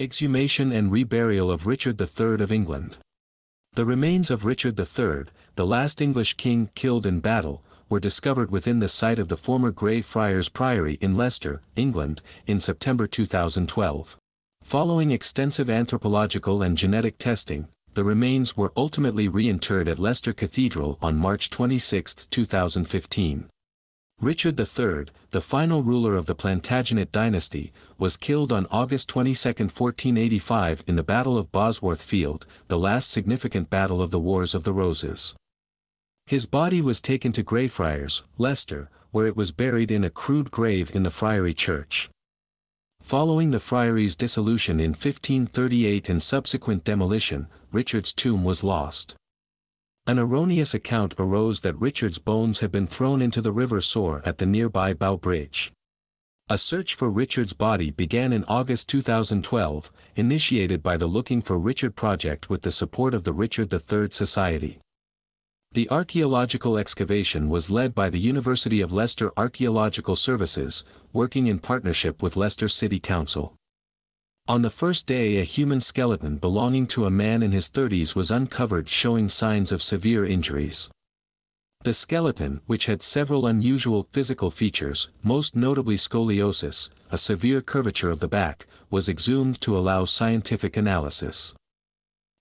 Exhumation and reburial of Richard III of England. The remains of Richard III, the last English king killed in battle, were discovered within the site of the former Grey Friars Priory in Leicester, England, in September 2012. Following extensive anthropological and genetic testing, the remains were ultimately reinterred at Leicester Cathedral on March 26, 2015. Richard III, the final ruler of the Plantagenet dynasty, was killed on August 22, 1485 in the Battle of Bosworth Field, the last significant battle of the Wars of the Roses. His body was taken to Greyfriars, Leicester, where it was buried in a crude grave in the friary church. Following the friary's dissolution in 1538 and subsequent demolition, Richard's tomb was lost. An erroneous account arose that Richard's bones had been thrown into the River Soar at the nearby Bow Bridge. A search for Richard's body began in August 2012, initiated by the Looking for Richard project with the support of the Richard III Society. The archaeological excavation was led by the University of Leicester Archaeological Services, working in partnership with Leicester City Council. On the first day a human skeleton belonging to a man in his 30s was uncovered showing signs of severe injuries. The skeleton, which had several unusual physical features, most notably scoliosis, a severe curvature of the back, was exhumed to allow scientific analysis.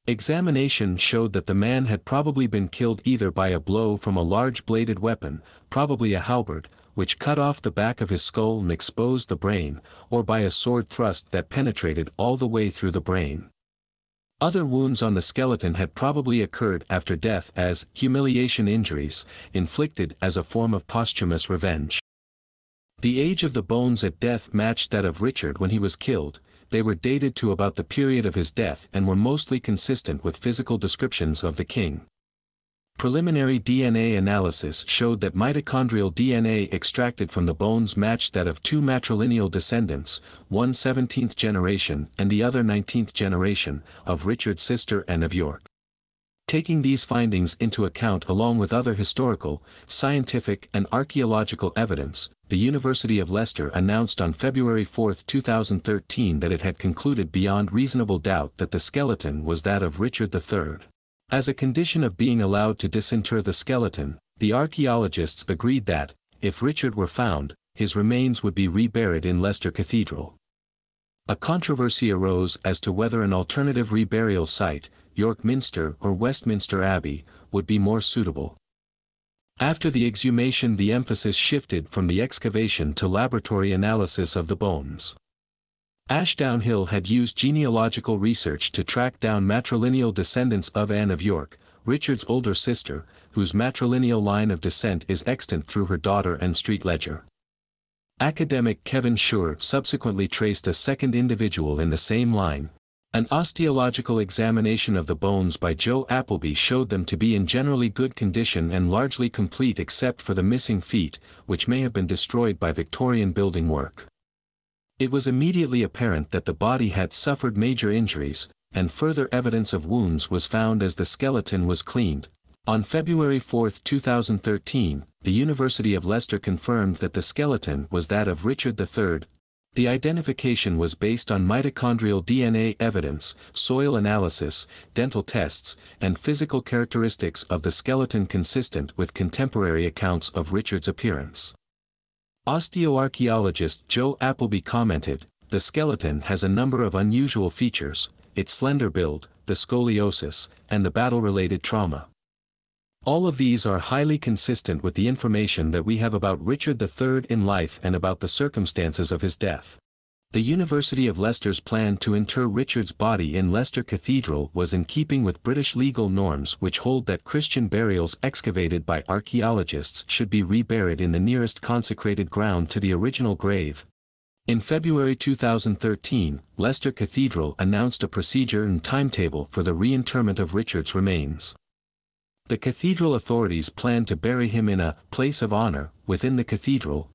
Examination showed that the man had probably been killed either by a blow from a large bladed weapon, probably a halberd, which cut off the back of his skull and exposed the brain, or by a sword thrust that penetrated all the way through the brain. Other wounds on the skeleton had probably occurred after death as humiliation injuries, inflicted as a form of posthumous revenge. The age of the bones at death matched that of Richard when he was killed, they were dated to about the period of his death and were mostly consistent with physical descriptions of the king. Preliminary DNA analysis showed that mitochondrial DNA extracted from the bones matched that of two matrilineal descendants, one 17th generation and the other 19th generation, of Richard's sister Anne of York. Taking these findings into account along with other historical, scientific and archaeological evidence, the University of Leicester announced on February 4, 2013 that it had concluded beyond reasonable doubt that the skeleton was that of Richard III. As a condition of being allowed to disinter the skeleton, the archaeologists agreed that, if Richard were found, his remains would be reburied in Leicester Cathedral. A controversy arose as to whether an alternative reburial site, York Minster or Westminster Abbey, would be more suitable. After the exhumation the emphasis shifted from the excavation to laboratory analysis of the bones. Ashdown Hill had used genealogical research to track down matrilineal descendants of Anne of York, Richard's older sister, whose matrilineal line of descent is extant through her daughter Anne St Leger. Academic Kevin Schürer subsequently traced a second individual in the same line, an osteological examination of the bones by Jo Appleby showed them to be in generally good condition and largely complete except for the missing feet, which may have been destroyed by Victorian building work. It was immediately apparent that the body had suffered major injuries, and further evidence of wounds was found as the skeleton was cleaned. On February 4, 2013, the University of Leicester confirmed that the skeleton was that of Richard III, the identification was based on mitochondrial DNA evidence, soil analysis, dental tests, and physical characteristics of the skeleton consistent with contemporary accounts of Richard's appearance. Osteoarchaeologist Jo Appleby commented, the skeleton has a number of unusual features, its slender build, the scoliosis, and the battle-related trauma. All of these are highly consistent with the information that we have about Richard III in life and about the circumstances of his death. The University of Leicester's plan to inter Richard's body in Leicester Cathedral was in keeping with British legal norms which hold that Christian burials excavated by archaeologists should be reburied in the nearest consecrated ground to the original grave. In February 2013, Leicester Cathedral announced a procedure and timetable for the reinterment of Richard's remains. The cathedral authorities planned to bury him in a place of honor within the cathedral.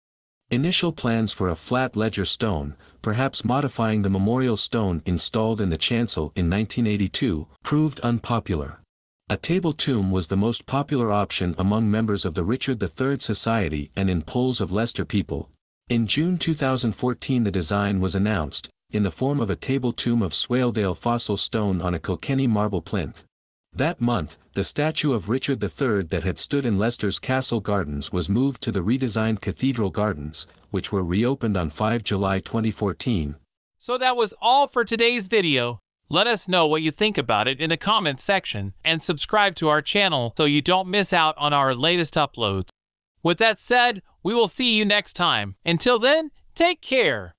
Initial plans for a flat ledger stone, perhaps modifying the memorial stone installed in the chancel in 1982, proved unpopular. A table tomb was the most popular option among members of the Richard III Society and in polls of Leicester people. In June 2014 the design was announced, in the form of a table tomb of Swaledale fossil stone on a Kilkenny marble plinth. That month, the statue of Richard III that had stood in Leicester's Castle Gardens was moved to the redesigned Cathedral Gardens, which were reopened on 5 July 2014. So that was all for today's video. Let us know what you think about it in the comments section and subscribe to our channel so you don't miss out on our latest uploads. With that said, we will see you next time. Until then, take care.